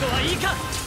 悟はいいか？